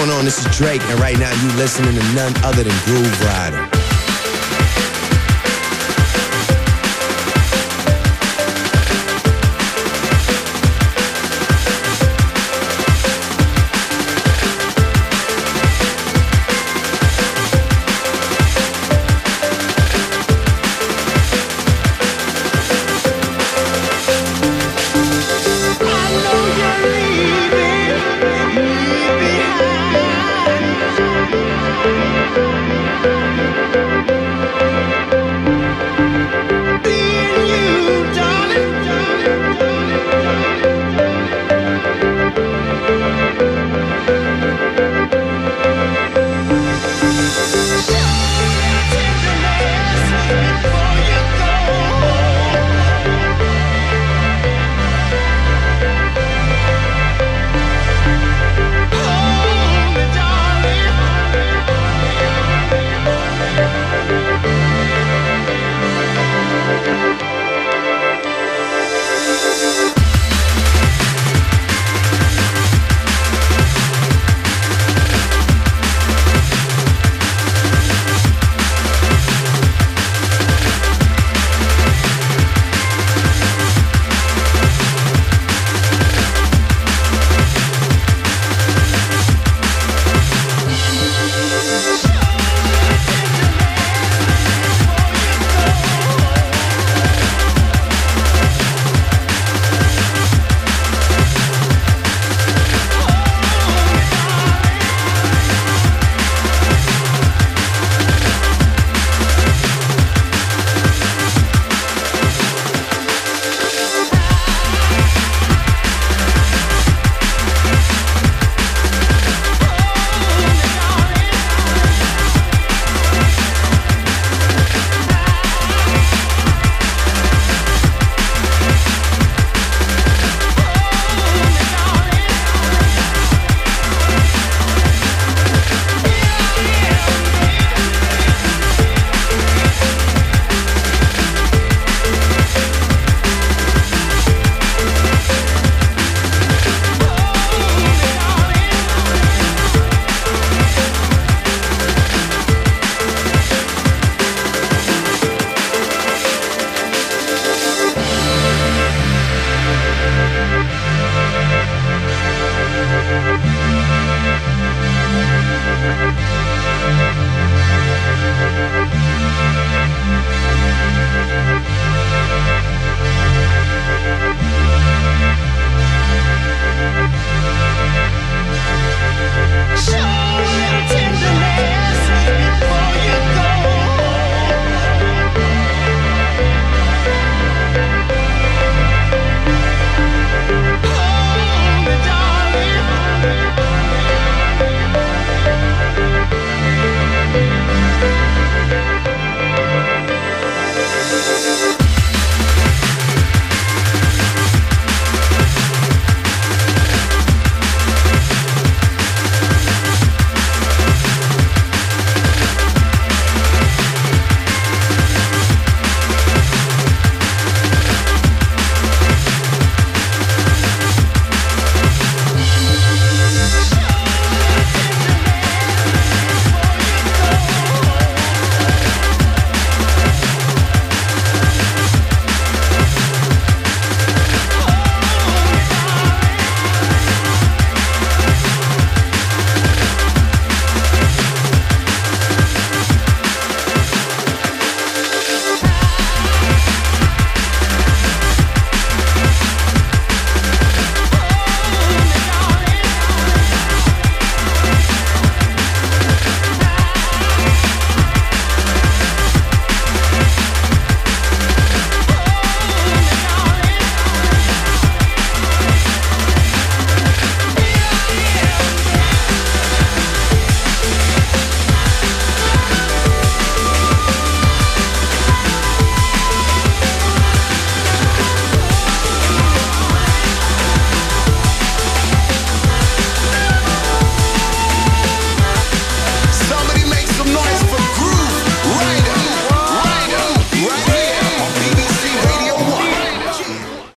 going on? This is Drake, and right now you listening to none other than Groove Rider.